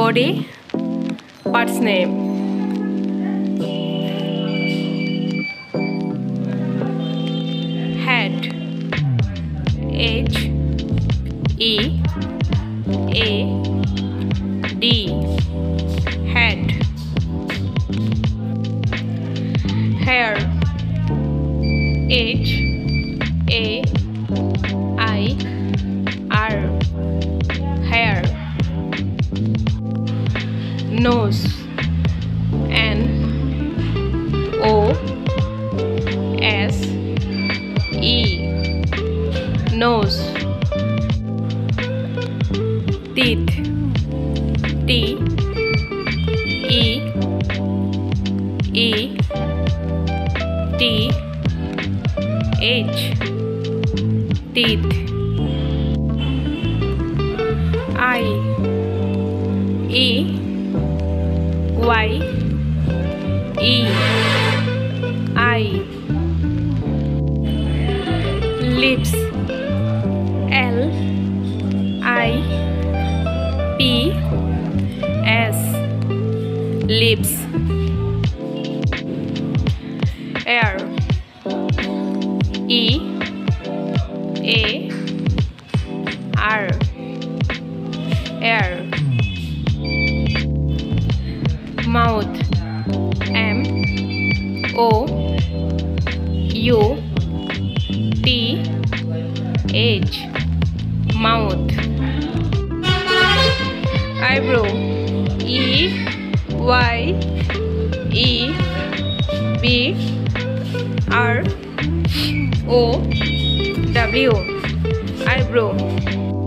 body parts name. Head. H. E. A. D. Head. Hair. H nose N O S E nose teeth T E E T H teeth eye E Y E eye lips L I P S lips air E A R air O U T H mouth. Eyebrow. E Y E B R O W. Eyebrow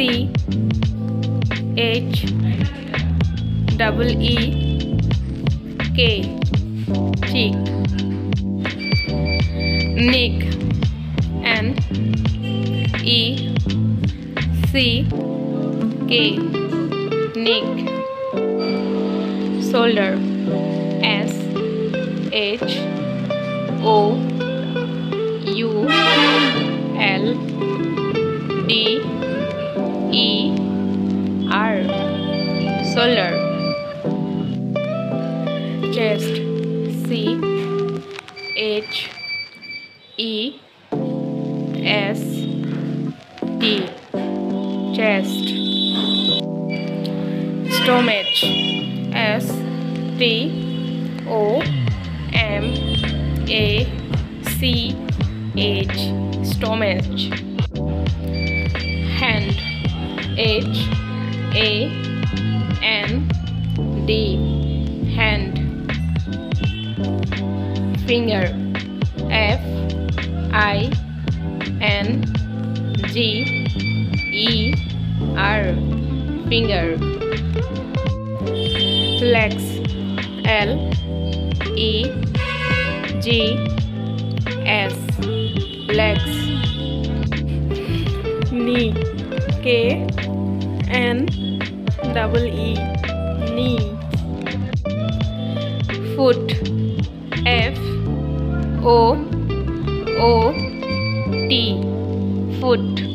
C H double E K cheek neck N E C K. Neck shoulder S H O U L D chest C. H. E. S. T. Chest. Stomach. S. T. O. M. A. C. H. Stomach. Hand. H. A N D hand finger F I N G E R finger legs L E G S legs knee K N double E knee foot F O O T foot